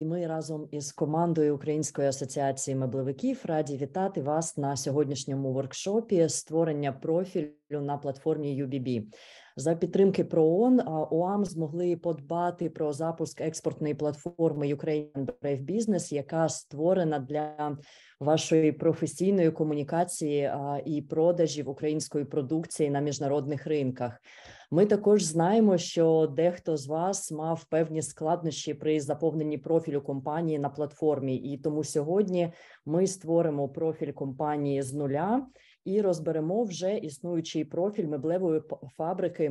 І ми разом із командою Української асоціації меблевиків раді вітати вас на сьогоднішньому воркшопі створення профілю на платформі UBB. За підтримки ПРООН ОАМ змогли подбати про запуск експортної платформи Ukrainian Brave Business, яка створена для вашої професійної комунікації і продажів української продукції на міжнародних ринках. Ми також знаємо, що дехто з вас мав певні складнощі при заповненні профілю компанії на платформі, і тому сьогодні ми створимо профіль компанії з нуля і розберемо вже існуючий профіль меблевої фабрики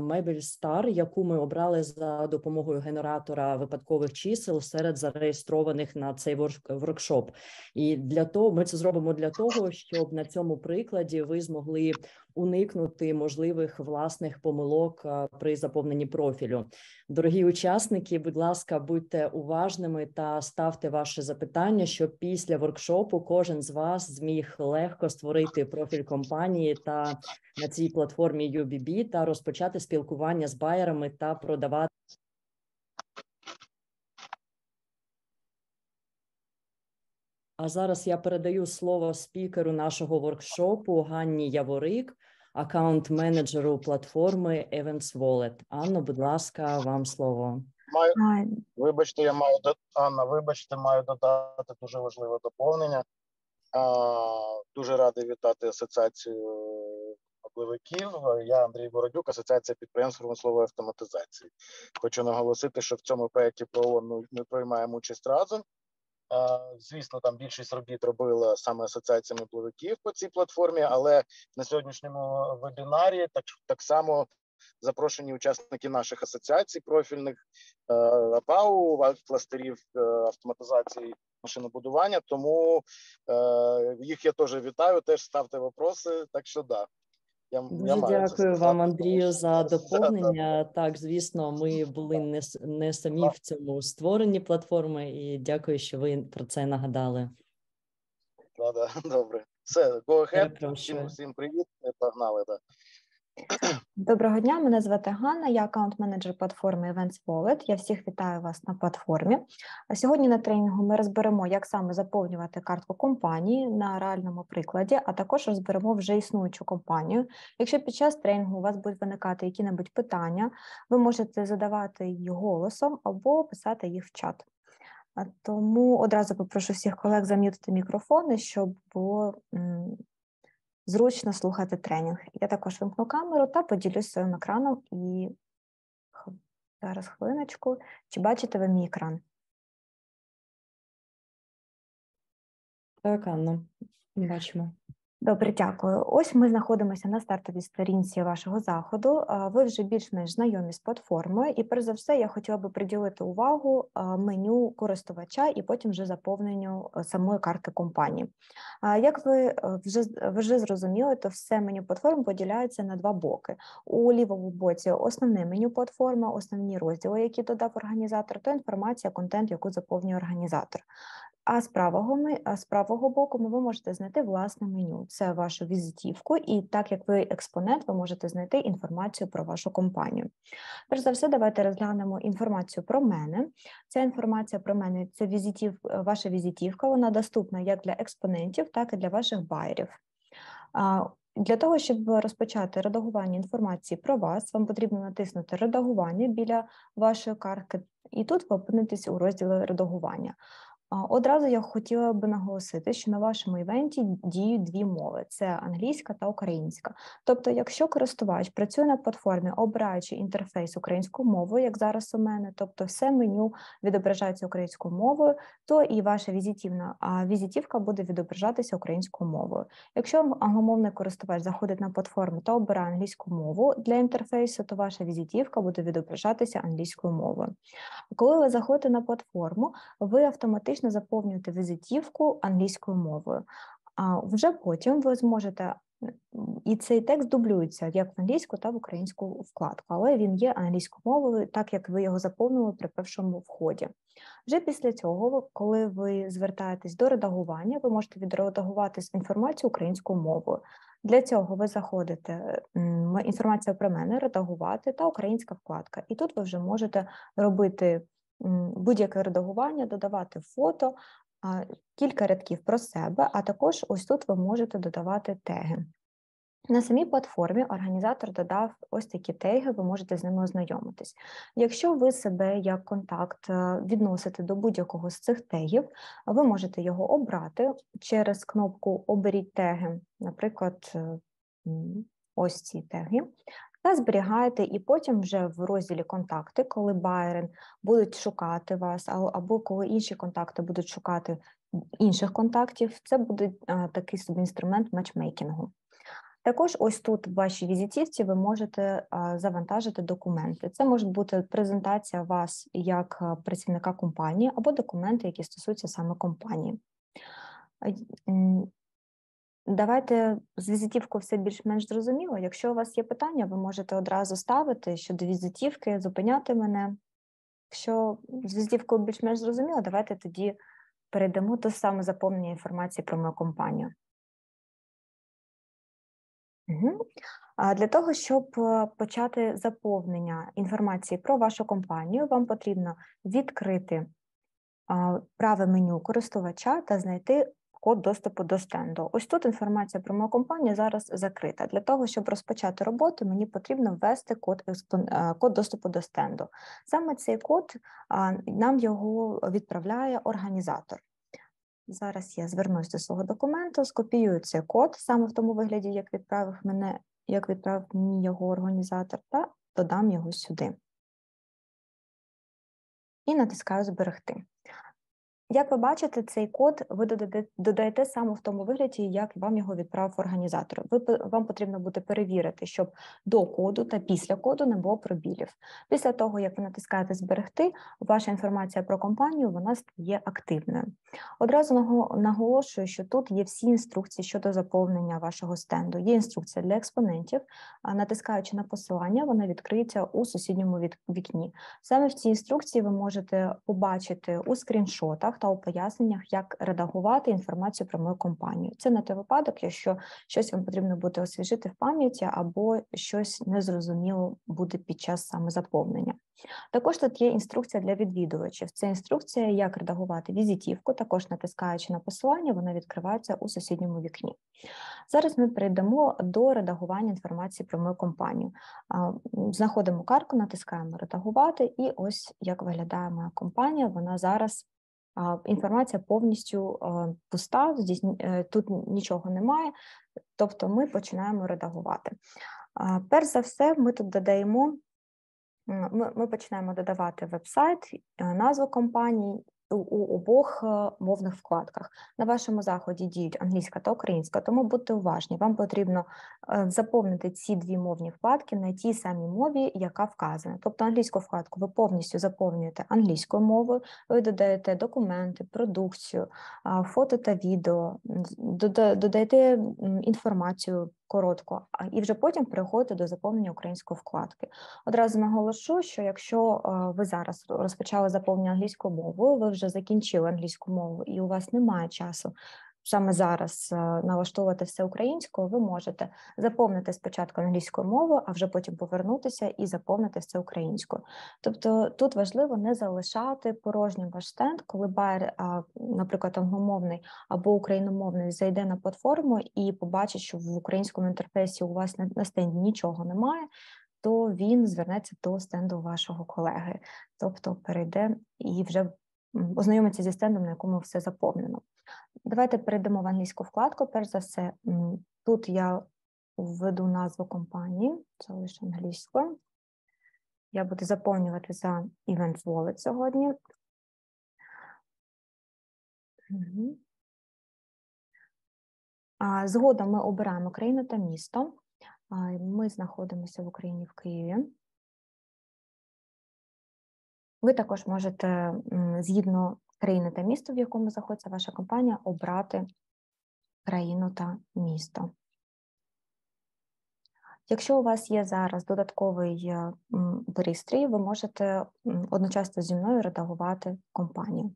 Мебель Стар, яку ми обрали за допомогою генератора випадкових чисел серед зареєстрованих на цей воркшоп. І для того ми це зробимо для того, щоб на цьому прикладі ви змогли уникнути можливих власних помилок при заповненні профілю. Дорогі учасники, будь ласка, будьте уважними та ставте ваші запитання, щоб після воркшопу кожен з вас зміг легко створити профіль компанії та на цій платформі UBB та розпочати спілкування з байерами та продавати. А зараз я передаю слово спікеру нашого воркшопу Ганні Яворик, аккаунт-менеджеру платформи Events Wallet. Анно, будь ласка, вам слово. Маю вибачте, я маю Анна. Вибачте, маю додати дуже важливе доповнення. Дуже радий вітати асоціацію мобливиків. Я Андрій Бородюк, асоціація підприємств промислової автоматизації. Хочу наголосити, що в цьому проєкті про ми приймаємо участь разом. Звісно, там більшість робіт робила саме асоціація мебловиків по цій платформі, але на сьогоднішньому вебінарі так так само запрошені учасники наших асоціацій профільних АПАУ, кластерів е, автоматизації машинобудування. Тому е, їх я теж вітаю. Теж ставте вопроси. Так що да. Я, Дуже я маю дякую вам, Андрію, за доповнення. Так, звісно, ми були не не самі в цьому створенні платформи, і дякую, що ви про це нагадали. Да, да, добре, все go ahead. Всім, всім привіт. Погнали. Да. Доброго дня, мене звати Ганна, я аккаунт-менеджер платформи Events Wallet. Я всіх вітаю вас на платформі. Сьогодні на тренінгу ми розберемо, як саме заповнювати картку компанії на реальному прикладі, а також розберемо вже існуючу компанію. Якщо під час тренінгу у вас будуть виникати які-небудь питання, ви можете задавати їх голосом або писати їх в чат. Тому одразу попрошу всіх колег зам'ютити мікрофони, щоб було зручно слухати тренінг. Я також вимкну камеру та поділюсь своїм екраном і зараз хвилиночку. Чи бачите ви мій екран? Так, Анна, бачимо. Добре, дякую. Ось ми знаходимося на стартовій сторінці вашого заходу. Ви вже більш-менш знайомі з платформою, і перш за все, я хотіла би приділити увагу меню користувача і потім вже заповненню самої картки компанії. Як ви е, вже ви вже зрозуміли, то все меню платформи поділяється на два боки. У лівому боці основне меню платформи, основні розділи, які додав організатор, то інформація, контент, яку заповнює організатор. А з правого з правого боку ви можете знайти власне меню. Це вашу візитівку, і так як ви експонент, ви можете знайти інформацію про вашу компанію. Перш за все, давайте розглянемо інформацію про мене. Ця інформація про мене це візитів, ваша візитівка. Вона доступна як для експонентів, так і для ваших байерів. Для того, щоб розпочати редагування інформації про вас, вам потрібно натиснути редагування біля вашої картки, і тут ви опинитесь у розділі редагування. Одразу я хотіла би наголосити, що на вашому івенті діють дві мови: це англійська та українська. Тобто, якщо користувач працює на платформі, обираючи інтерфейс українською мовою, як зараз у мене, тобто все меню відображається українською мовою, то і ваша візитівна візитівка буде відображатися українською мовою. Якщо англомовний користувач заходить на платформу та обирає англійську мову для інтерфейсу, то ваша візитівка буде відображатися англійською мовою. Коли ви заходите на платформу, ви автоматично автоматично заповнюєте візитівку англійською мовою. А вже потім ви зможете. І цей текст дублюється як в англійську, так в українську вкладку, але він є англійською мовою, так як ви його заповнили при першому вході. Вже після цього, коли ви звертаєтесь до редагування, ви можете відредагувати інформацію українською мовою. Для цього ви заходите інформація про мене, редагувати та українська вкладка. І тут ви вже можете робити будь-яке редагування, додавати фото, кілька рядків про себе, а також ось тут ви можете додавати теги. На самій платформі організатор додав ось такі теги, ви можете з ними ознайомитись. Якщо ви себе як контакт е, відносите до будь-якого з цих тегів, ви можете його обрати через кнопку Оберіть теги, наприклад, е, ось ці теги, та зберігаєте, і потім вже в розділі контакти, коли байерен будуть шукати вас, або коли інші контакти будуть шукати інших контактів, це буде такий субінструмент матчмейкінгу. Також ось тут в вашій візитівці ви можете завантажити документи. Це може бути презентація вас як працівника компанії або документи, які стосуються саме компанії. Давайте з візитівкою все більш-менш зрозуміло. Якщо у вас є питання, ви можете одразу ставити щодо візитівки, зупиняти мене. Якщо з візитівкою більш-менш зрозуміло, давайте тоді перейдемо до саме заповнення інформації про мою компанію. Угу. Для того, щоб е, почати заповнення інформації про вашу компанію, вам потрібно відкрити праве меню користувача та знайти код доступу до стенду. Ось тут інформація про мою компанію зараз закрита. Для того, щоб розпочати роботу, мені потрібно ввести код е, код доступу до стенду. Саме цей код нам його відправляє організатор. Зараз я звернусь до свого документу, скопіюю цей код саме в тому вигляді, як відправив мене, як відправив мені його організатор, та додам його сюди. І натискаю Зберегти. Як ви бачите, цей код ви додаєте саме в тому вигляді, як вам його відправив організатор. Ви вам потрібно буде перевірити, щоб до коду та після коду не було пробілів. Після того, як ви натискаєте зберегти, ваша інформація про компанію вона стає активною. Одразу наголошую, що тут є всі інструкції щодо заповнення вашого стенду. Є інструкція для експонентів, натискаючи на посилання, вона відкриється у сусідньому вікні. Саме в цій інструкції ви можете побачити у скріншотах та у поясненнях, як редагувати інформацію про мою компанію. Це на той випадок, якщо щось вам потрібно буде освіжити в пам'яті або щось незрозуміло буде під час саме заповнення. Також тут є інструкція для відвідувачів. Це інструкція, як редагувати візитівку, також натискаючи на посилання, вона відкривається у сусідньому вікні. Зараз ми перейдемо до редагування інформації про мою компанію. Знаходимо картку, натискаємо редагувати, і ось як виглядає моя компанія. Вона зараз інформація повністю пуста, е, тут нічого немає, тобто ми починаємо редагувати. Перш за все, ми тут додаємо, ми, ми починаємо додавати веб-сайт, е, назву компанії у обох е, мовних вкладках. На вашому заході діють англійська та українська, тому будьте уважні. Вам потрібно е, заповнити ці дві мовні вкладки на тій самій мові, яка вказана. Тобто англійську вкладку ви повністю заповнюєте англійською мовою, ви додаєте документи, продукцію, фото та відео, додаєте інформацію коротко, і вже потім переходити до заповнення української вкладки. Одразу наголошу, що якщо ви зараз розпочали заповнення англійською мовою, ви вже закінчили англійську мову, і у вас немає часу саме зараз е, налаштовувати все українською, ви можете заповнити спочатку англійською мовою, а вже потім повернутися і заповнити все українською. Тобто тут важливо не залишати порожнім ваш стенд, коли байер, наприклад, англомовний або україномовний зайде на платформу і побачить, що в українському інтерфейсі у вас на стенді нічого немає. То він звернеться до стенду вашого колеги, тобто перейде і вже ознайомиться зі стендом, на якому все заповнено. Давайте перейдемо в англійську вкладку. Перш за все, тут я введу назву компанії, це лише англійською. Я буду заповнювати за Events Wallet сьогодні. Згодом ми обираємо країну та місто. Ми знаходимося в Україні в Києві. Ви також можете згідно країни та місто, в якому знаходиться ваша компанія, обрати країну та місто. Якщо у вас є зараз додатковий е, пристрій, ви можете одночасно зі мною редагувати компанію.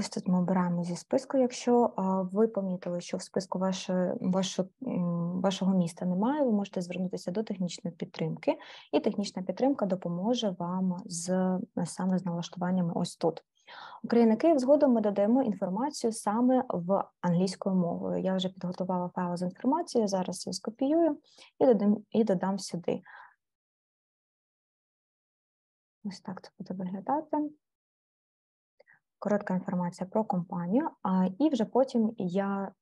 Ось тут ми обираємо зі списку. Якщо ви помітили, що в списку ваше, ваше, вашого міста немає, ви можете звернутися до технічної підтримки, і технічна підтримка допоможе вам з саме з налаштуваннями ось тут. Україна Київ згодом ми додаємо інформацію саме в англійською мовою. Я вже підготувала файл з інформацією, зараз я скопіюю і додам, і додам сюди. Ось так це буде виглядати. Коротка інформація про компанію, а, і вже потім я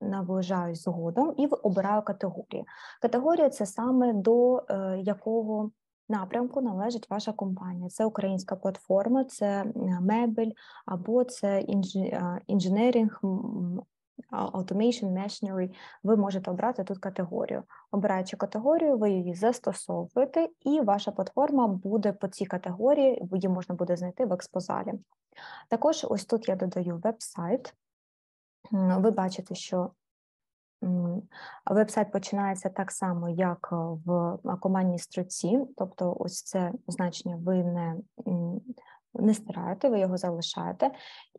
наближаюсь згодом і обираю категорії. Категорія це саме до е, якого напрямку належить ваша компанія. Це українська платформа, це е, мебель або це е, інженеринг, automation, machinery. Ви можете обрати тут категорію. Обираючи категорію, ви її застосовуєте, і ваша платформа буде по цій категорії, її можна буде знайти в експозалі. Також ось тут я додаю веб-сайт. Ви бачите, що веб-сайт починається так само, як е, в командній строці, тобто ось це значення ви не, не стираєте, ви його залишаєте.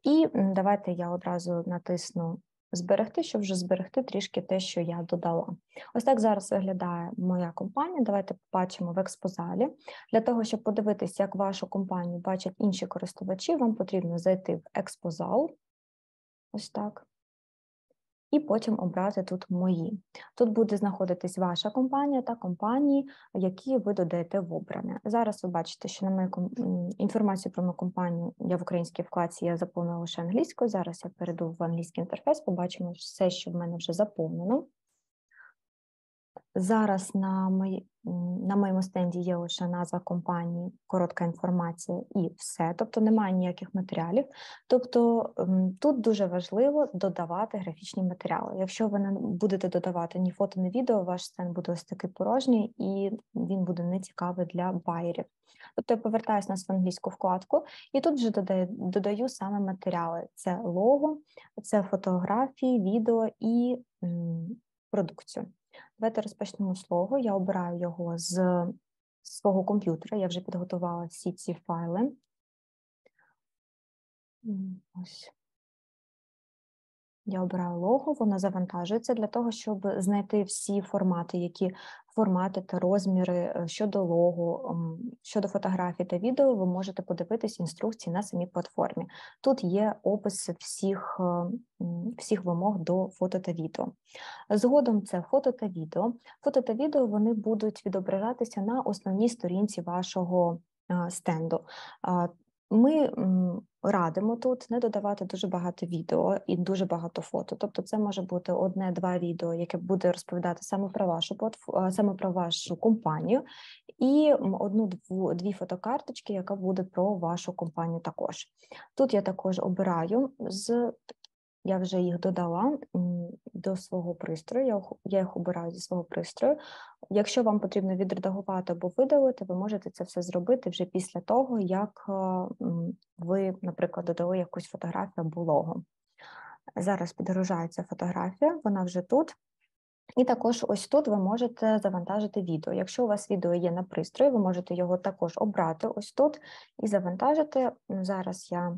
І давайте я одразу натисну зберегти, щоб вже зберегти трішки те, що я додала. Ось так зараз виглядає моя компанія. Давайте побачимо в експозалі. Для того, щоб подивитися, як вашу компанію бачать інші користувачі, вам потрібно зайти в експозал. Ось так. І потім обрати тут мої. Тут буде знаходитись ваша компанія та компанії, які ви додаєте в обране. Зараз ви бачите, що на мою інформацію про мою компанію я в українській вкладці я заповнила лише англійською. Зараз я перейду в англійський інтерфейс, побачимо все, що в мене вже заповнено. Зараз на, мої, на моєму стенді є лише назва компанії, коротка інформація і все, тобто немає ніяких матеріалів. Тобто тут дуже важливо додавати графічні матеріали. Якщо ви не будете додавати ні фото, ні відео, ваш стенд буде ось такий порожній і він буде нецікавий для байерів. Тобто я повертаюся на свою англійську вкладку, і тут вже додаю, додаю саме матеріали: це лого, це фотографії, відео і м, продукцію. Давайте розпочнемо з. Я обираю його з свого комп'ютера. Я вже підготувала всі ці файли. Ось. Я обираю лого, воно завантажується для того, щоб знайти всі формати, які формати та розміри е, щодо лого, м, щодо фотографій та відео, ви можете подивитись інструкції на самій платформі. Тут є опис всіх, е, всіх вимог до фото та відео. Згодом це фото та відео. Фото та відео вони будуть відображатися на основній сторінці вашого е, стенду. Ми радимо тут не додавати дуже багато відео і дуже багато фото. Тобто, це може бути одне-два відео, яке буде розповідати саме про вашу платф- саме про вашу компанію, і м, одну дві фотокарточки, яка буде про вашу компанію. Також тут я також обираю з. Я вже їх додала до свого пристрою. Я, їх обираю зі свого пристрою. Якщо вам потрібно відредагувати або видалити, ви можете це все зробити вже після того, як е, ви, наприклад, додали якусь фотографію або лого. Зараз підгружається фотографія, вона вже тут. І також ось тут ви можете завантажити відео. Якщо у вас відео є на пристрої, ви можете його також обрати ось тут і завантажити. Зараз я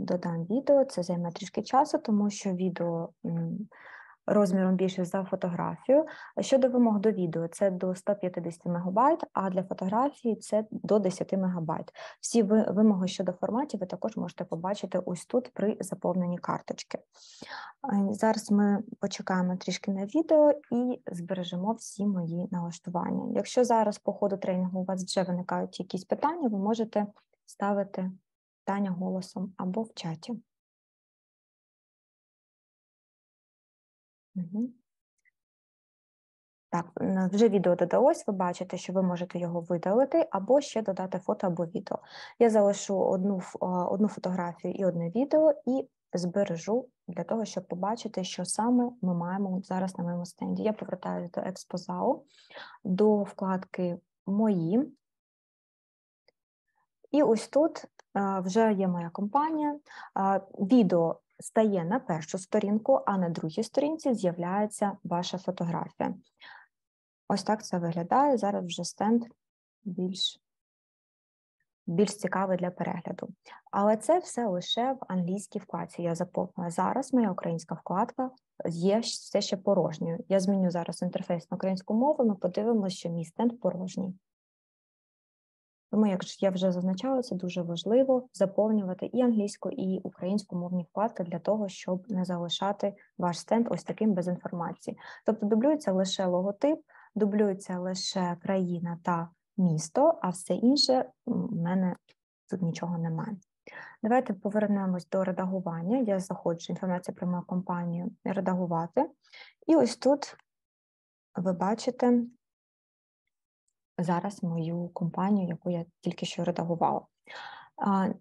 додам відео, це займе трішки часу, тому що відео розміром більше за фотографію. Щодо вимог до відео, це до 150 МБ, а для фотографії це до 10 МБ. Всі вимоги щодо форматів ви також можете побачити ось тут при заповненні карточки. Зараз ми почекаємо трішки на відео і збережемо всі мої налаштування. Якщо зараз по ходу тренінгу у вас вже виникають якісь питання, ви можете ставити питання голосом або в чаті. Мгм. Так, вже відео додалось, ви бачите, що ви можете його видалити або ще додати фото або відео. Я залишу одну, одну фотографію і одне відео і збережу для того, щоб побачити, що саме ми маємо зараз на моєму стенді. Я повертаюся до експозалу, до вкладки Мої. І ось тут вже є моя компанія. Відео стає на першу сторінку, а на другій сторінці з'являється ваша фотографія. Ось так це виглядає. Зараз вже стенд більш більш цікавий для перегляду. Але це все лише в англійській вкладці. Я заповнила зараз. Моя українська вкладка є все ще порожньою. Я зміню зараз інтерфейс на українську мову. Ми подивимося, що мій стенд порожній. Тому, як я вже зазначала, це дуже важливо заповнювати і англійську, і українську мовні вкладки для того, щоб не залишати ваш стенд ось таким без інформації. Тобто дублюється лише логотип, дублюється лише країна та місто, а все інше в мене тут нічого немає. Давайте повернемось до редагування. Я заходжу інформацію про мою компанію редагувати. І ось тут ви бачите зараз мою компанію, яку я тільки що редагувала.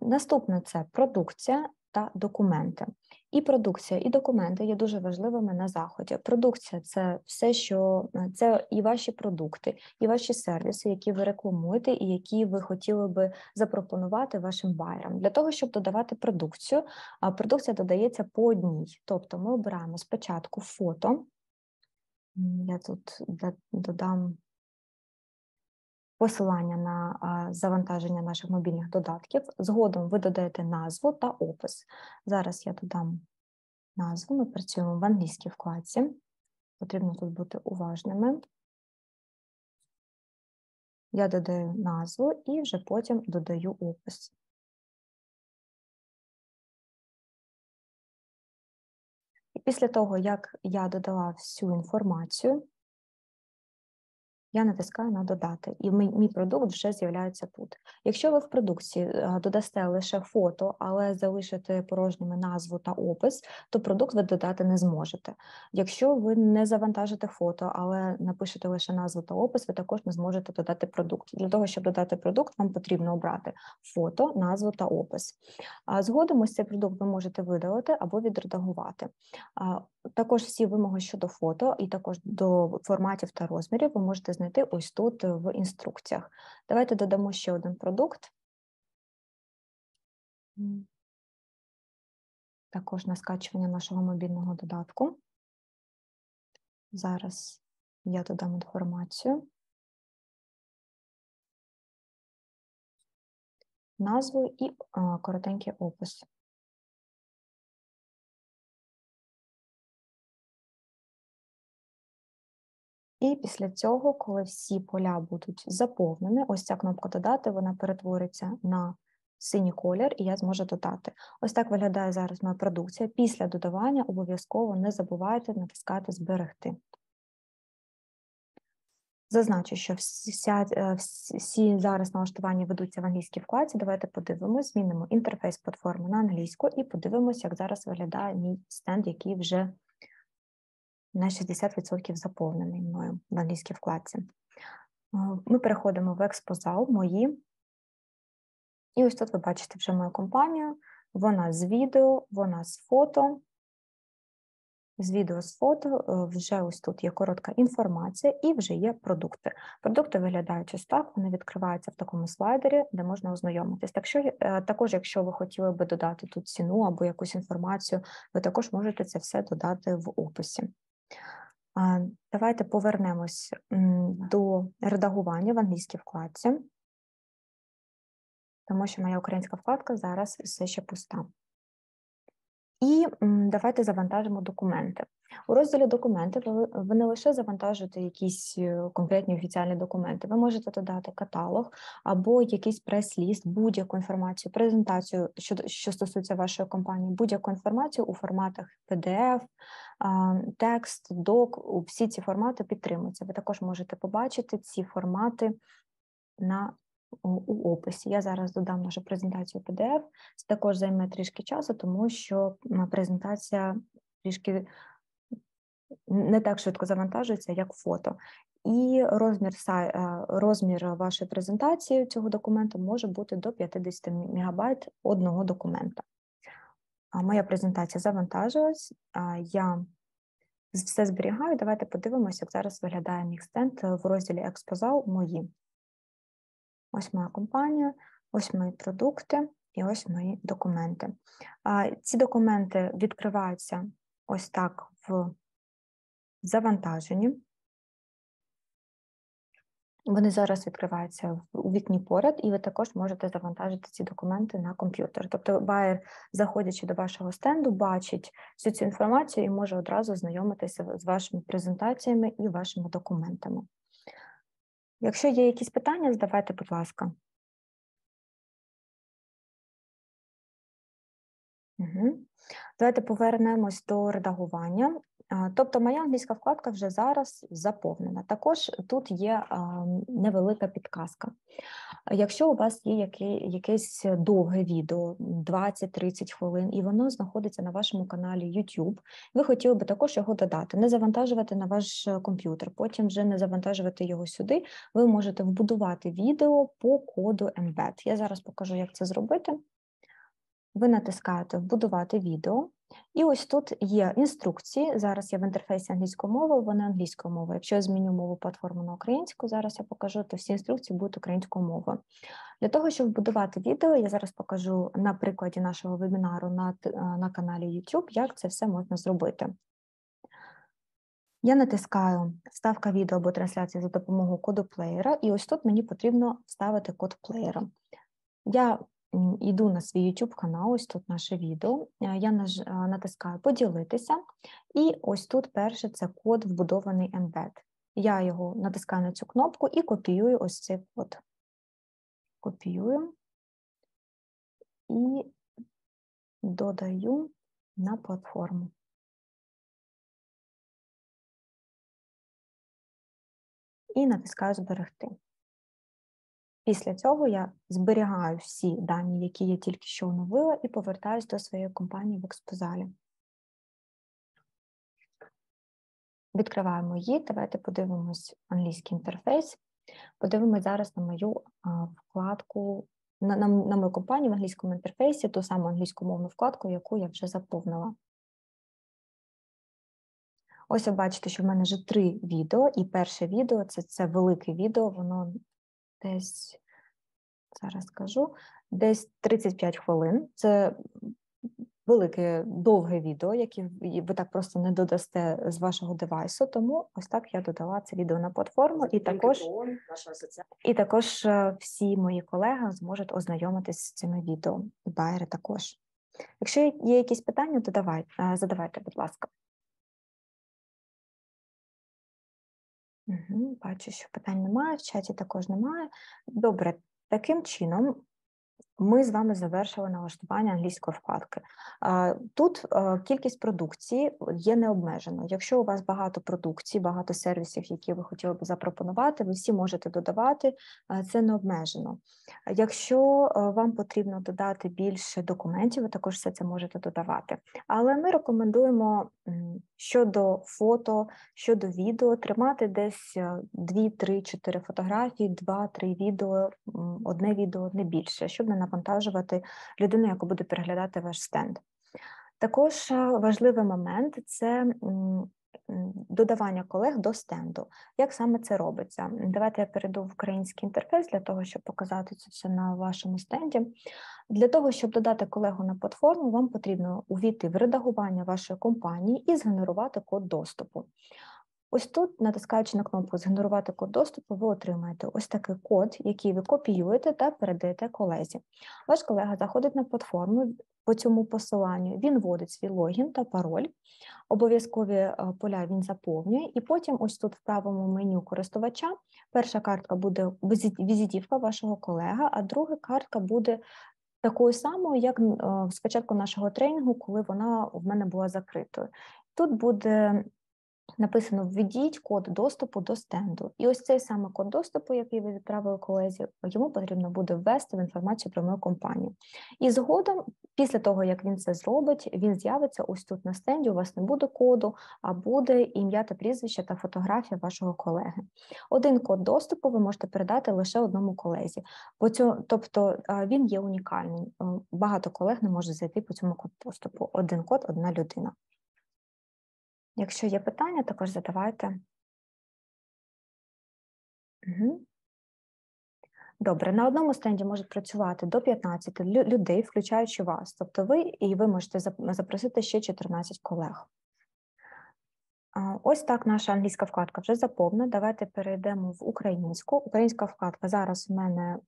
Наступне це продукція та документи. І продукція, і документи є дуже важливими на заході. Продукція це все, що це і ваші продукти, і ваші сервіси, які ви рекламуєте, і які ви хотіли би запропонувати вашим байерам. Для того, щоб додавати продукцію, продукція додається по одній. Тобто ми обираємо спочатку фото. Я тут додам посилання на завантаження наших мобільних додатків. Згодом ви додаєте назву та опис. Зараз я додам назву, ми працюємо в англійській вкладці. Потрібно тут бути уважними. Я додаю назву і вже потім додаю опис. І після того, як я додала всю інформацію, я натискаю на додати, і мій, продукт вже з'являється тут. Якщо ви в продукції е, додасте лише фото, але залишите порожніми назву та опис, то продукт ви додати не зможете. Якщо ви не завантажите фото, але напишете лише назву та опис, ви також не зможете додати продукт. Для того, щоб додати продукт, вам потрібно обрати фото, назву та опис. Згодом ось цей продукт ви можете видалити або відредагувати. Також всі вимоги щодо фото і також до форматів та розмірів ви можете знайти ось тут в інструкціях. Давайте додамо ще один продукт. Також на скачування нашого мобільного додатку. Зараз я додам інформацію. Назву і коротенький опис. І після цього, коли всі поля будуть заповнені, ось ця кнопка Додати вона перетвориться на синій колір, і я зможу додати. Ось так виглядає зараз моя продукція. Після додавання обов'язково не забувайте натискати Зберегти. Зазначу, що вся, е, всі зараз налаштування ведуться в англійській вкладці. Давайте подивимось, змінимо інтерфейс платформи на англійську і подивимося, як зараз виглядає мій стенд, який вже на 60% заповнений мною в англійській вкладці. Ми переходимо в експозал мої. І ось тут ви бачите вже мою компанію. Вона з відео, вона з фото. З відео з фото е, вже ось тут є коротка інформація і вже є продукти. Продукти виглядають ось так, вони відкриваються в такому слайдері, де можна ознайомитись. Так що, е, також, якщо ви хотіли би додати тут ціну або якусь інформацію, ви також можете це все додати в описі. Давайте повернемось до редагування в англійській вкладці, тому що моя українська вкладка зараз все ще пуста. І давайте завантажимо документи. У розділі документи ви не лише завантажуєте якісь е, конкретні офіціальні документи, ви можете додати каталог або якийсь прес-ліст, будь-яку інформацію, презентацію, що що стосується вашої компанії, будь-яку інформацію у форматах PDF, текст, док, всі ці формати підтримуються. Ви також можете побачити ці формати на у описі. Я зараз додам нашу презентацію PDF. Це також займе трішки часу, тому що презентація трішки не так швидко завантажується, як фото. І розмір е, розмір вашої презентації цього документу може бути до 50 МБ одного документа. Моя презентація завантажилась, я все зберігаю. Давайте подивимося, як зараз виглядає мій стенд в розділі Експозал мої. Ось моя компанія, ось мої продукти і ось мої документи. Ці документи відкриваються ось так в завантаженні. Вони зараз відкриваються у вікні поряд, і ви також можете завантажити ці документи на комп'ютер. Тобто, байер, заходячи до вашого стенду, бачить всю цю інформацію і може одразу знайомитися з вашими презентаціями і вашими документами. Якщо є якісь питання, задавайте, будь ласка. Угу. Давайте повернемось до редагування. Тобто, моя англійська вкладка вже зараз заповнена. Також тут є невелика підказка. Якщо у вас є яке, якесь довге відео, 20-30 хвилин, і воно знаходиться на вашому каналі YouTube, ви хотіли би також його додати, не завантажувати на ваш е, комп'ютер, потім вже не завантажувати його сюди. Ви можете вбудувати відео по коду Embed. Я зараз покажу, як це зробити. Ви натискаєте Вбудувати відео, і ось тут є інструкції. Зараз я в інтерфейсі англійської мови, вони англійською мовою. Якщо я зміню мову платформи на українську, зараз я покажу, то всі інструкції будуть українською мовою. Для того, щоб вбудувати відео, я зараз покажу на прикладі нашого вебінару на, на каналі YouTube, як це все можна зробити. Я натискаю вставка відео або трансляція за допомогою коду плеєра, і ось тут мені потрібно вставити код плеєра. Я йду на свій YouTube канал, ось тут наше відео. е, Я натискаю поділитися, і ось тут перше це код вбудований embed. Я його натискаю на цю кнопку і копіюю ось цей код. Копіюю і додаю на платформу. І натискаю зберегти. Після цього я зберігаю всі дані, які я тільки що оновила, і повертаюсь до своєї компанії в експозалі. Відкриваємо її. Давайте подивимось англійський інтерфейс. Подивимось зараз на мою вкладку, на, на, на мою компанію в англійському інтерфейсі, ту саму англійськомовну вкладку, яку я вже заповнила. Ось ви бачите, що в мене вже три відео, і перше відео це, це велике відео, воно десь, зараз скажу, десь 35 хвилин. Це велике, довге відео, яке ви так просто не додасте з вашого девайсу, тому ось так я додала це відео на платформу, і також, і також е, всі мої колеги зможуть ознайомитись з цими відео, байери також. Якщо є якісь питання, то давай, е, задавайте, будь ласка. Угу, бачу, що питань немає, в чаті також немає. Добре, таким чином ми з вами завершили налаштування англійської вкладки. Тут е, кількість продукції є необмежено. Якщо у вас багато продукції, багато сервісів, які ви хотіли б запропонувати, ви всі можете додавати, е, це не обмежено. Якщо е, вам потрібно додати більше документів, ви також все це можете додавати. Але ми рекомендуємо щодо фото, щодо відео тримати десь 2, 3, 4 фотографії, 2, 3 відео, одне відео не більше, щоб не навантажувати людину, яка буде переглядати ваш стенд. Також е, важливий момент це додавання колег до стенду. Як саме це робиться? Давайте я перейду в український інтерфейс для того, щоб показати це все на вашому стенді. Для того, щоб додати колегу на платформу, вам потрібно увійти в редагування вашої компанії і згенерувати код доступу. Ось тут, натискаючи на кнопку Згенерувати код доступу, ви отримаєте ось такий код, який ви копіюєте та передаєте колезі. Ваш колега заходить на платформу по цьому посиланню, він вводить свій логін та пароль, обов'язкові е, поля він заповнює, і потім ось тут в правому меню користувача перша картка буде візитівка вашого колега, а друга картка буде такою самою, як е, спочатку нашого тренінгу, коли вона в мене була закритою. Тут буде написано введіть код доступу до стенду. І ось цей саме код доступу, який ви відправили колезі, йому потрібно буде ввести в інформацію про мою компанію. І згодом, після того, як він це зробить, він з'явиться ось тут на стенді. У вас не буде коду, а буде ім'я та прізвище та фотографія вашого колеги. Один код доступу ви можете передати лише одному колезі. По цьому, тобто він є унікальним. Е, Багато колег не може зайти по цьому коду доступу. Один код, одна людина. Якщо є питання, також задавайте. Угу. Добре, на одному стенді можуть працювати до 15 людей, включаючи вас. Тобто ви і ви можете запросити ще 14 колег. Ось так наша англійська вкладка вже заповнена. Давайте перейдемо в українську. Українська вкладка зараз у мене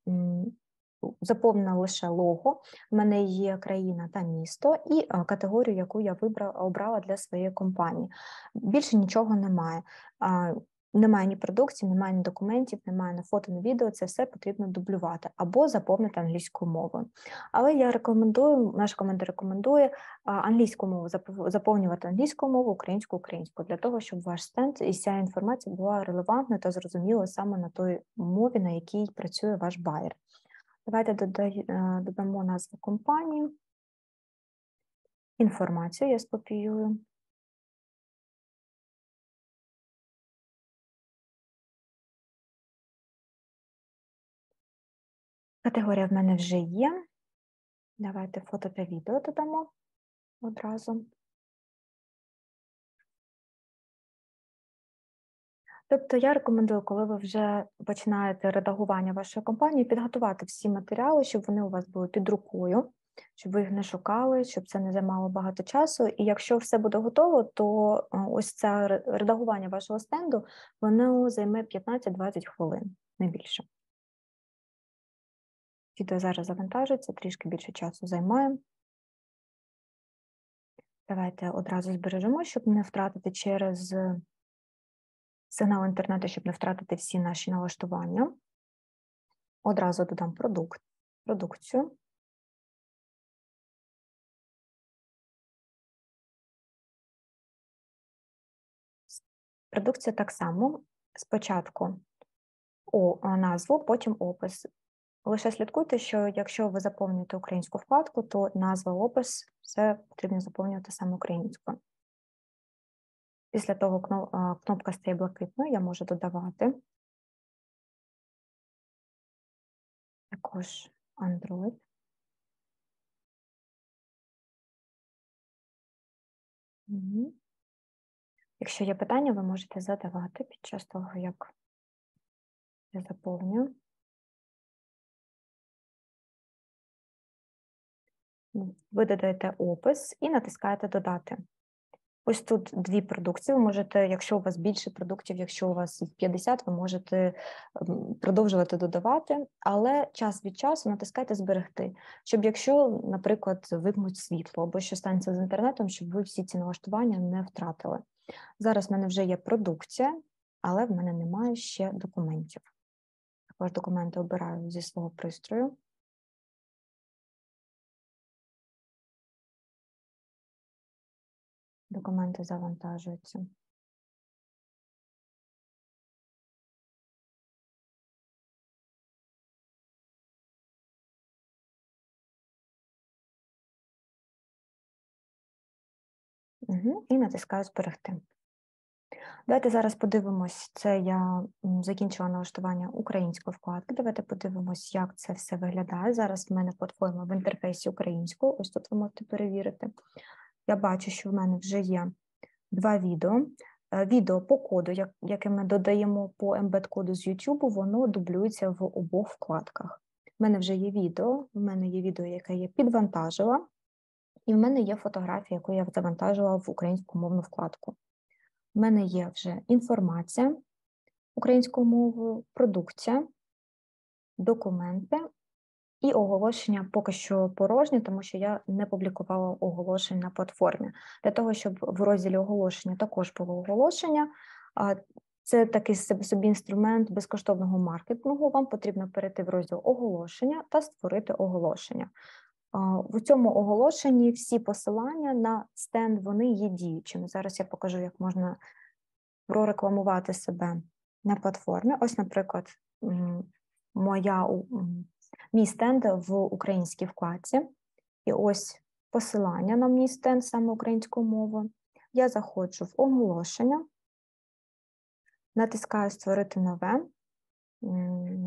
заповнена лише лого. У мене є країна та місто і категорію, яку я вибрала обрала для своєї компанії. Більше нічого немає. Немає ні продукції, немає ні документів, немає ні фото, ні відео. Це все потрібно дублювати або заповнити англійською мовою. Але я рекомендую, наш команда рекомендує англійську мову заповнювати англійську мову, українську українську, для того, щоб ваш стенд і вся інформація була релевантною та зрозумілою саме на той мові, на якій працює ваш байер. Давайте е, додамо назву компанії. Інформацію я скопіюю. Категорія в мене вже є. Давайте фото та відео додамо одразу. Тобто я рекомендую, коли ви вже починаєте редагування вашої компанії, підготувати всі матеріали, щоб вони у вас були під рукою, щоб ви їх не шукали, щоб це не займало багато часу. І якщо все буде готово, то е, ось це редагування вашого стенду воно займе 15-20 хвилин, не більше. Відео зараз завантажується, трішки більше часу займає. Давайте одразу збережемо, щоб не втратити через сигнал інтернету, щоб не втратити всі наші налаштування. Одразу додам продукт, продукцію. Продукція так само. Спочатку а, назву, потім опис. Лише слідкуйте, що якщо ви заповнюєте українську вкладку, то назва, опис все потрібно заповнювати саме українською. Після того кнопка стає блакитною, я можу додавати. Також Android. Якщо є питання, ви можете задавати під час того, як я заповнюю. Ну, Ви додаєте опис і натискаєте Додати. Ось тут дві продукції. Ви можете, якщо у вас більше продуктів, якщо у вас їх 50, ви можете продовжувати додавати, але час від часу натискайте зберегти, щоб якщо, наприклад, вимкнуть світло або що станеться з інтернетом, щоб ви всі ці налаштування не втратили. Зараз в мене вже є продукція, але в мене немає ще документів. Також документи обираю зі свого пристрою. Документи завантажуються. І натискаю зберегти. Давайте зараз подивимось. Це я закінчила налаштування української вкладки. Давайте подивимось, як це все виглядає. Зараз в мене платформа в інтерфейсі українською. Ось тут ви можете перевірити. Я бачу, що в мене вже є два відео. Е, Відео по коду, яке ми додаємо по embed-коду з YouTube, воно дублюється в обох вкладках. У мене вже є відео, в мене є відео, яке я підвантажила, і в мене є фотографія, яку я завантажила в українську мовну вкладку. У мене є вже інформація українською мовою, продукція, документи і оголошення поки що порожні, тому що я не публікувала оголошень на платформі. Для того, щоб в розділі оголошення також було оголошення, це такий собі інструмент безкоштовного маркетингу. Вам потрібно перейти в розділ оголошення та створити оголошення. В цьому оголошенні всі посилання на стенд вони є діючими. Зараз я покажу, як можна прорекламувати себе на платформі. Ось, наприклад, моя мій стенд в українській вкладці. І ось посилання на мій стенд саме українською мовою. Я заходжу в оголошення, натискаю Створити нове,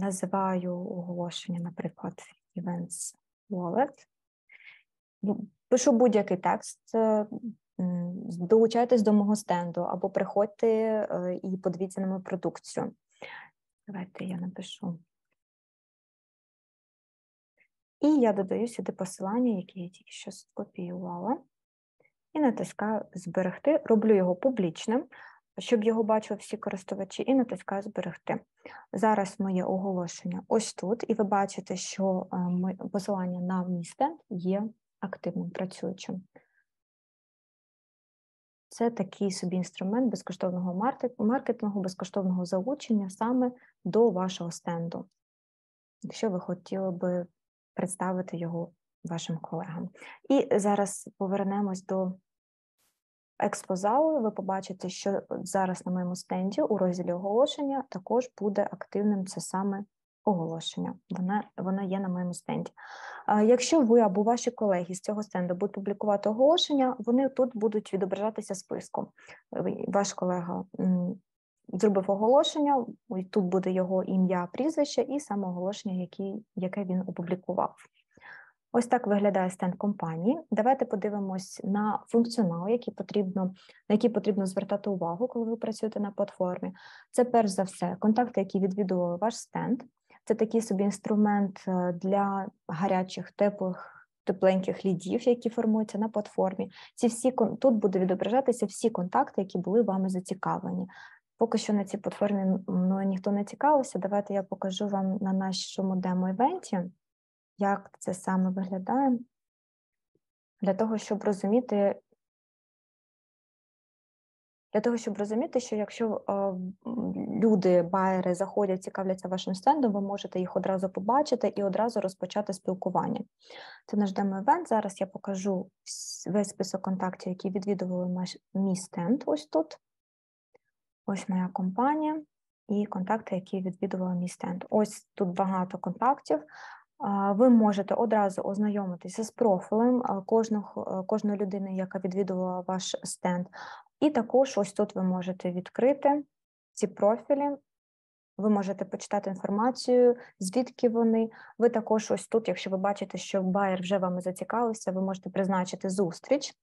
називаю оголошення, наприклад, Events Wallet. Ну, Пишу будь-який текст, е, долучайтесь до мого стенду або приходьте е, і подивіться на мою продукцію. Давайте я напишу. І я додаю сюди посилання, яке я тільки що скопіювала, і натискаю Зберегти, роблю його публічним. щоб його бачили всі користувачі, і натискаю зберегти. Зараз моє оголошення ось тут, і ви бачите, що е, посилання на мій стенд є активним, працюючим. Це такий собі інструмент безкоштовного маркетингу, безкоштовного залучення саме до вашого стенду, якщо ви хотіли би представити його вашим колегам. І зараз повернемось до експозалу. Ви побачите, що зараз на моєму стенді у розділі оголошення також буде активним це саме оголошення. Вона, вона є на моєму стенді. Якщо ви або ваші колеги з цього стенду будуть публікувати оголошення, вони тут будуть відображатися списком. Ваш колега зробив оголошення, тут буде його ім'я, прізвище і саме оголошення, який, яке він опублікував. Ось так виглядає стенд компанії. Давайте подивимось на функціонал, який потрібно, на який потрібно звертати увагу, коли ви працюєте на платформі. Це перш за все контакти, які відвідували ваш стенд. Це такий собі інструмент е, для гарячих, теплих, тепленьких лідів, які формуються на платформі. Ці всі тут буде відображатися всі контакти, які були вами зацікавлені. Поки що на цій платформі мною ніхто не цікавився. Давайте я покажу вам на нашому демо-івенті, як це саме виглядає, для того, щоб розуміти, для того, щоб розуміти, що якщо е, люди, байери заходять, цікавляться вашим стендом, ви можете їх одразу побачити і одразу розпочати спілкування. Це наш демо-івент. Зараз я покажу весь список контактів, які відвідували мій стенд. Ось тут. Ось моя компанія і контакти, які відвідували мій стенд. Ось тут багато контактів. Ви можете одразу ознайомитися з профілем кожного, е, кожної людини, яка відвідувала ваш стенд. І також ось тут ви можете відкрити ці профілі. Ви можете почитати інформацію, звідки вони. Ви також ось тут, якщо ви бачите, що байер вже вами зацікавився, ви можете призначити зустріч,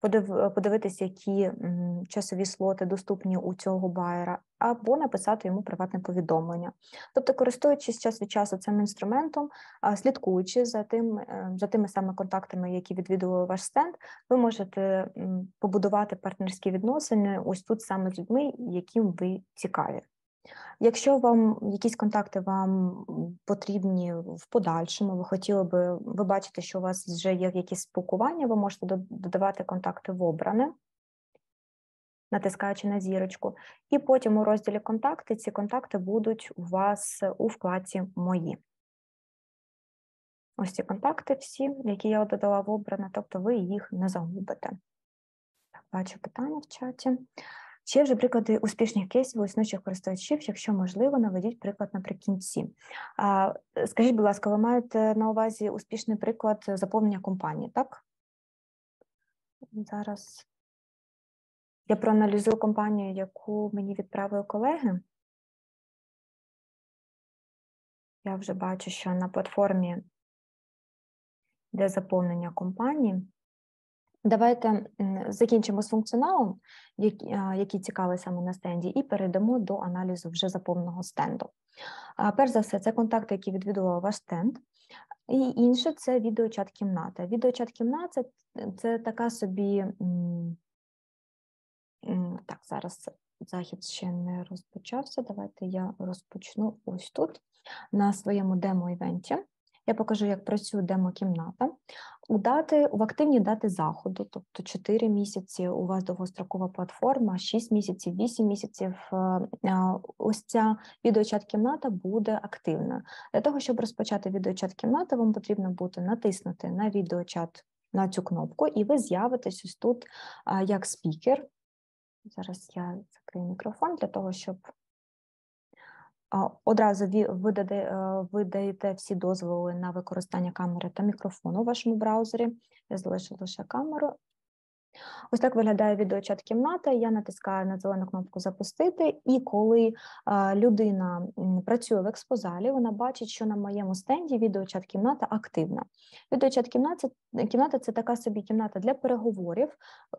подив, подивитися, які часові слоти доступні у цього байера, або написати йому приватне повідомлення. Тобто, користуючись час від часу цим інструментом, слідкуючи за тим, е, за тими саме контактами, які відвідували ваш стенд, ви можете побудувати партнерські відносини ось тут саме з людьми, яким ви цікаві. Якщо вам якісь контакти вам потрібні в подальшому, ви хотіли би, ви бачите, що у вас вже є якісь спілкування, ви можете додавати контакти в обране, натискаючи на зірочку, і потім у розділі контакти ці контакти будуть у вас у вкладці Мої. Ось ці контакти всі, які я додала в обране, тобто ви їх не загубите. Так, бачу питання в чаті. Є вже приклади успішних кейсів існуючих користувачів? Якщо можливо, наведіть приклад наприкінці. Скажіть, будь ласка, ви маєте на увазі успішний приклад заповнення компанії, так? Зараз я проаналізую компанію, яку мені відправили колеги. Я вже бачу, що на платформі для заповнення компанії. Давайте закінчимо з функціоналом, який, цікавий саме на стенді, і перейдемо до аналізу вже заповненого стенду. Перш за все, це контакти, які відвідував ваш стенд. І інше це відеочат-кімната. Відеочат-кімната це, це така собі. Так, зараз захід ще не розпочався. Давайте я розпочну ось тут на своєму демо-івенті. Я покажу, як працює демо-кімната. У дати в активні дати заходу, тобто 4 місяці. У вас довгострокова платформа, 6 місяців, 8 місяців. е, е, Ось ця відеочат-кімната буде активною. Для того, щоб розпочати відеочат-кімнату, вам потрібно буде натиснути на відеочат на цю кнопку, і ви з'явитесь ось тут як спікер. Зараз я закрию мікрофон для того, щоб Одразу е, ви даєте всі дозволи на використання камери та мікрофону у вашому браузері. Я залишу лише камеру. Ось так виглядає відеочат кімната. Я натискаю на зелену кнопку Запустити, і коли а, людина працює в експозалі, вона бачить, що на моєму стенді відеочат кімната активна. Відеочат кімната це така собі кімната для переговорів,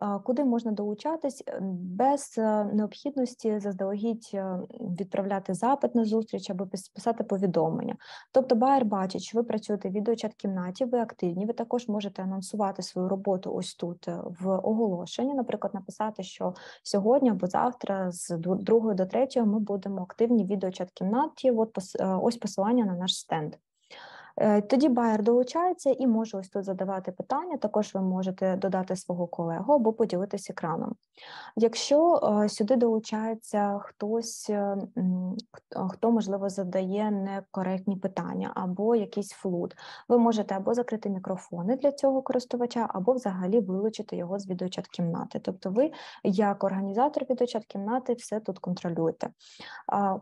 а, куди можна долучатись е, без е, необхідності заздалегідь е, відправляти запит на зустріч або пис- писати повідомлення. Тобто байер бачить, що ви працюєте в відеочат кімнаті, ви активні, ви також можете анонсувати свою роботу ось тут е, в оголошення, наприклад, написати, що сьогодні або завтра з 2 до 3 ми будемо активні в відеочат-кімнаті. От ось посилання на наш стенд. Е, тоді байер долучається і може ось тут задавати питання. Також ви можете додати свого колегу або поділитися екраном. Якщо е, сюди долучається хтось, е, хто, можливо, задає некоректні питання або якийсь флут, ви можете або закрити мікрофони для цього користувача, або взагалі вилучити його з відеочат-кімнати. Тобто, ви, як організатор відеочат-кімнати, все тут контролюєте.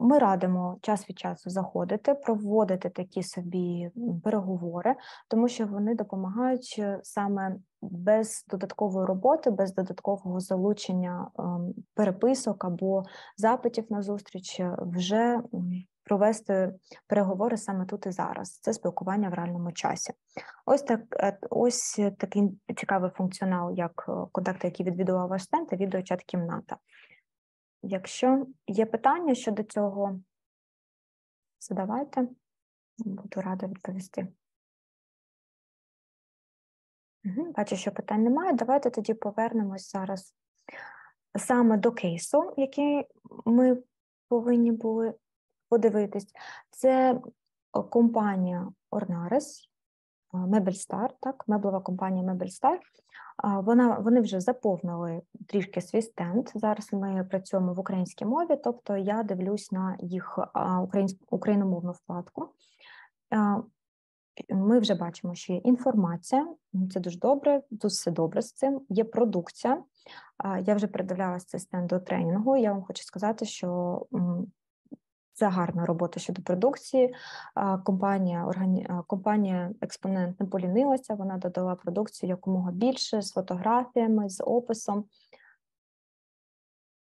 Ми радимо час від часу заходити, проводити такі собі переговори, тому що вони допомагають е, саме без додаткової роботи, без додаткового залучення ем, переписок або запитів на зустріч е, вже провести переговори саме тут і зараз. Це спілкування в реальному часі. Ось так, е, ось такий цікавий функціонал, як контакти, які відвідував ваш стенд, та відеочат кімната. Якщо є питання щодо цього, задавайте. Буду рада відповісти. Угу, Бачу, що питань немає. Давайте тоді повернемось зараз саме до кейсу, який ми повинні були подивитись. Це компанія Ornaris, Мебельстар, так, меблова компанія Мебельстар. Вона вони вже заповнили трішки свій стенд. Зараз ми працюємо в українській мові, тобто я дивлюсь на їх україномовну вкладку. Ми вже бачимо, що є інформація, це дуже добре, тут все добре з цим. Є продукція. Я вже передивлялася цей стенд до тренінгу. Я вам хочу сказати, що це гарна робота щодо продукції. Компанія компанія Експонент не полінилася, вона додала продукцію якомога більше з фотографіями, з описом.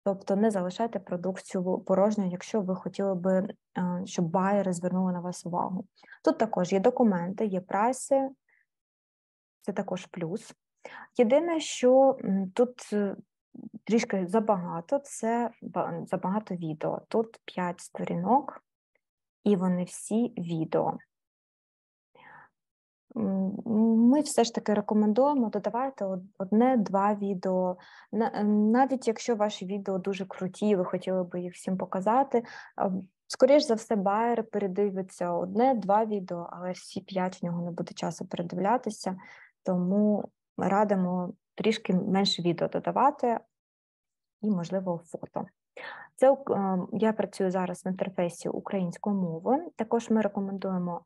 Тобто не залишайте продукцію порожньою, якщо ви хотіли би, щоб байери звернули на вас увагу. Тут також є документи, є прайси, це також плюс. Єдине, що тут е, трішки забагато, це забагато відео. Тут 5 сторінок, і вони всі відео. Ми все ж таки рекомендуємо додавати одне-два відео. Навіть якщо ваші відео дуже круті, ви хотіли би їх всім показати. Скоріш за все, байер передивиться одне-два відео, але всі п'ять в нього не буде часу передивлятися, тому радимо трішки менше відео додавати і, можливо, фото. Це я працюю зараз в інтерфейсі українською мовою. Також ми рекомендуємо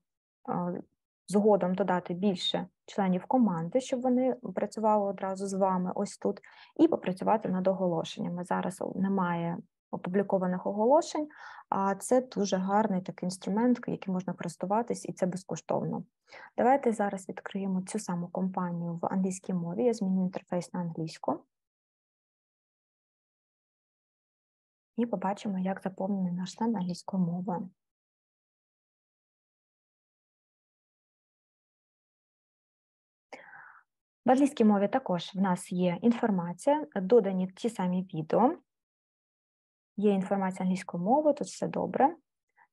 згодом додати більше членів команди, щоб вони працювали одразу з вами ось тут, і попрацювати над оголошеннями. Зараз немає опублікованих оголошень, а це дуже гарний такий інструмент, яким можна користуватись, і це безкоштовно. Давайте зараз відкриємо цю саму компанію в англійській мові. Я зміню інтерфейс на англійську. І побачимо, як заповнений наш стенд англійською мовою. В англійській мові також в нас є інформація, додані ті самі відео, є інформація англійською мовою, тут все добре.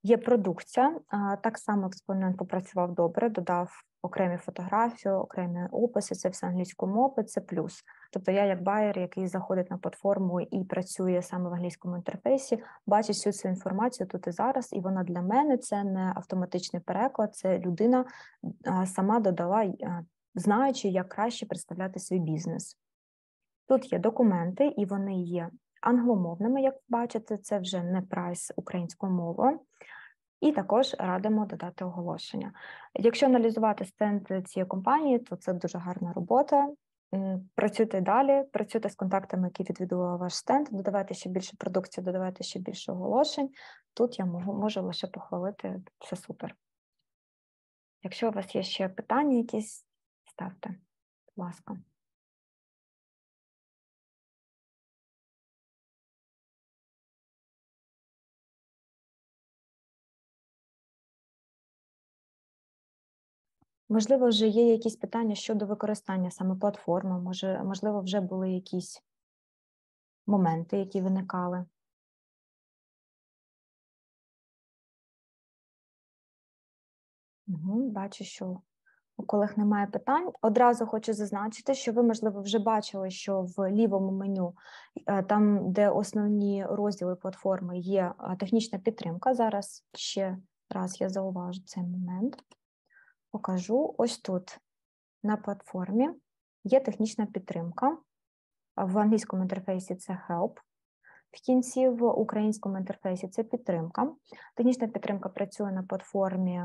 Є продукція, так само експонент попрацював добре, додав окремі фотографії, окремі описи, це все англійською мовою, це плюс. Тобто я, як байер, який заходить на платформу і працює саме в англійському інтерфейсі, бачить всю цю інформацію тут і зараз, і вона для мене це не автоматичний переклад, це людина сама додала знаючи, як краще представляти свій бізнес. Тут є документи, і вони є англомовними, як бачите, це вже не прайс українською мовою. І також радимо додати оголошення. Якщо аналізувати стенд цієї компанії, то це дуже гарна робота. Працюйте далі, працюйте з контактами, які відвідували ваш стенд, додавайте ще більше продукції, додавайте ще більше оголошень. Тут я можу, можу лише похвалити, все супер. Якщо у вас є ще питання, якісь ставте, будь ласка. Можливо, вже є якісь питання щодо використання саме платформи, може, можливо, вже були якісь моменти, які виникали. Угу, Бачу, що У колег немає питань. Одразу хочу зазначити, що ви, можливо, вже бачили, що в лівому меню, е, там, де основні розділи платформи, є е, технічна підтримка. Зараз ще раз я зауважу цей момент. Покажу ось тут на платформі є технічна підтримка. В англійському інтерфейсі це Help. В кінці в українському інтерфейсі це підтримка. Технічна підтримка працює на платформі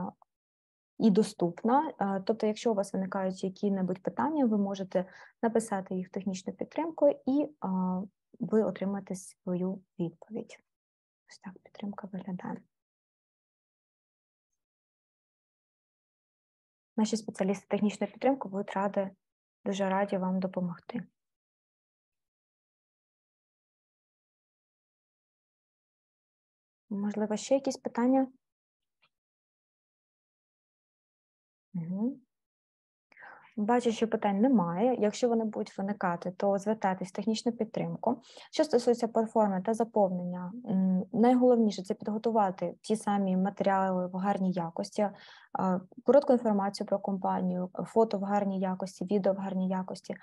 і доступна. Тобто, якщо у вас виникають які-небудь питання, ви можете написати їх в технічну підтримку, і ви отримаєте свою відповідь. Ось так підтримка виглядає. Наші спеціалісти технічної підтримки будуть раді, дуже раді вам допомогти. Можливо, ще якісь питання? Угу. Бачу, що питань немає. Якщо вони будуть виникати, то звертайтесь в технічну підтримку. Що стосується платформи та заповнення, найголовніше це підготувати ті самі матеріали в гарній якості, коротку інформацію про компанію, фото в гарній якості, відео в гарній якості,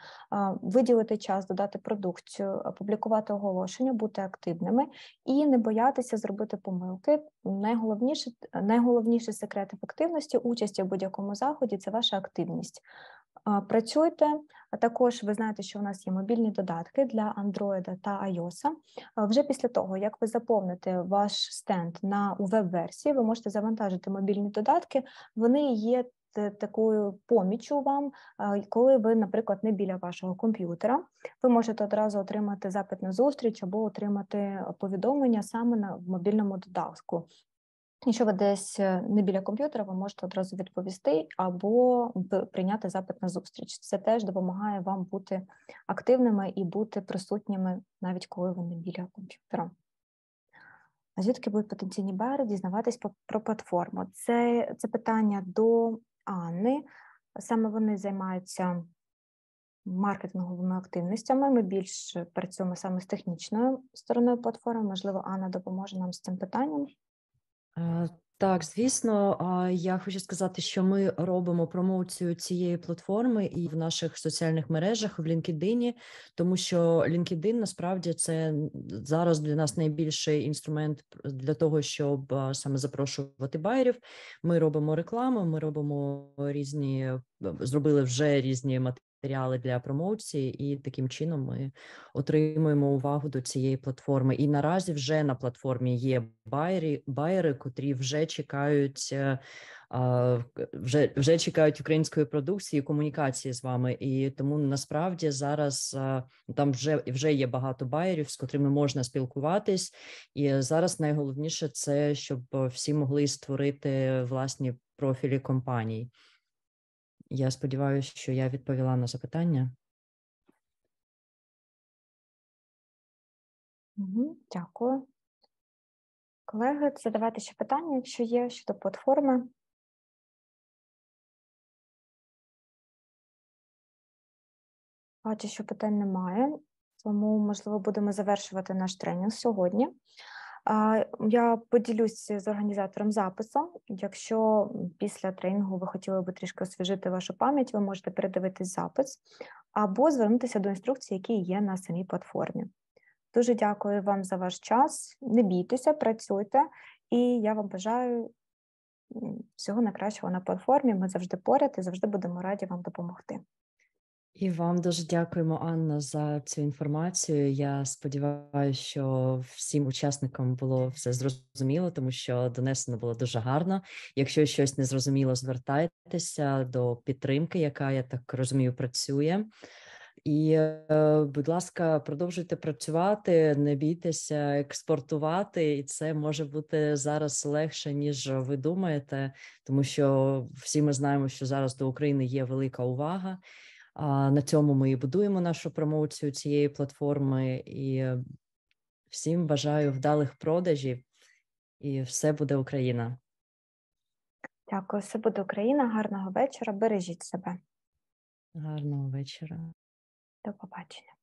виділити час, додати продукцію, публікувати оголошення, бути активними і не боятися зробити помилки. Найголовніше найголовніший секрет ефективності участі в будь-якому заході це ваша активність. Працюйте, а також ви знаєте, що у нас є мобільні додатки для Android та iOS. Вже після того, як ви заповните ваш стенд на веб-версії, ви можете завантажити мобільні додатки. Вони є такою поміччю вам, коли ви, наприклад, не біля вашого комп'ютера, ви можете одразу отримати запит на зустріч або отримати повідомлення саме на мобільному додатку. Якщо ви десь е, не біля комп'ютера, ви можете одразу відповісти або прийняти запит на зустріч. Це теж допомагає вам бути активними і бути присутніми, навіть коли ви не біля комп'ютера. А звідки будуть потенційні байери дізнаватись про платформу? Це, Це питання до Анни. Саме вони займаються маркетинговими активностями. Ми більш працюємо саме з технічною стороною платформи. Можливо, Анна допоможе нам з цим питанням. Е, так, звісно, я хочу сказати, що ми робимо промоцію цієї платформи і в наших соціальних мережах в LinkedIn, тому що LinkedIn насправді це зараз для нас найбільший інструмент для того, щоб саме запрошувати байерів. Ми робимо рекламу, ми робимо різні, зробили вже різні матеріали матеріали для промоції, і таким чином ми отримуємо увагу до цієї платформи. І наразі вже на платформі є байери, байери, котрі вже чекають. Е, вже вже чекають української продукції, комунікації з вами, і тому насправді зараз там вже вже є багато байерів, з котрими можна спілкуватись, і зараз найголовніше це щоб всі могли створити власні профілі компаній. Я сподіваюся, що я відповіла на запитання. Дякую. Колеги, задавайте ще питання, якщо є щодо платформи. Бачу, що питань немає, тому, можливо, будемо завершувати наш тренінг сьогодні. Я поділюсь з організатором запису. Якщо після тренінгу ви хотіли би трішки освіжити вашу пам'ять, ви можете передивитись запис або звернутися до інструкцій, які є на самій платформі. Дуже дякую вам за ваш час. Не бійтеся, працюйте, і я вам бажаю всього найкращого на платформі. Ми завжди поряд і завжди будемо раді вам допомогти. І вам дуже дякуємо, Анна, за цю інформацію. Я сподіваюся, що всім учасникам було все зрозуміло, тому що донесено було дуже гарно. Якщо щось не зрозуміло, звертайтеся до підтримки, яка я так розумію, працює. І, е, будь ласка, продовжуйте працювати, не бійтеся експортувати, і це може бути зараз легше ніж ви думаєте, тому що всі ми знаємо, що зараз до України є велика увага. На цьому ми і будуємо нашу промоцію цієї платформи. І всім бажаю вдалих продажів, і все буде Україна. Дякую, все буде Україна. Гарного вечора. Бережіть себе. Гарного вечора. До побачення.